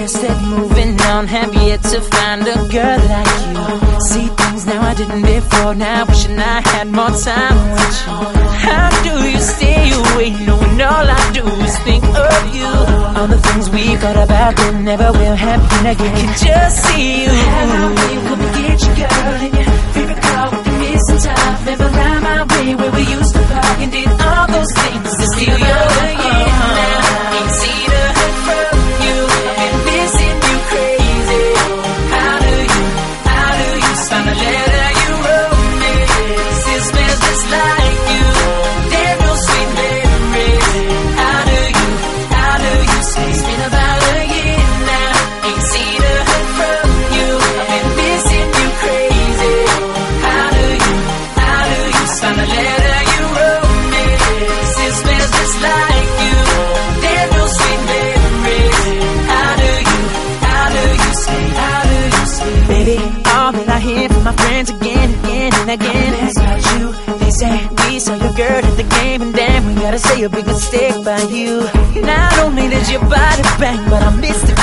instead moving on. Have yet to find a girl like you? See things now I didn't before. Now wishing I had more time with you. How do you stay away? Knowing all I do is think of you. All the things we thought about that never will happen again. Can just see you. Have our way when we get you girl In your favorite car with the missing top Never ride my find the letter you wrote smells just like you There's no sweet memories How do you, how do you how do you Baby, all that I hear from my friends again, again and again is about you. They say we saw your girl at the game, and damn, we gotta say a big mistake by you. Not only did your body bang, but I missed the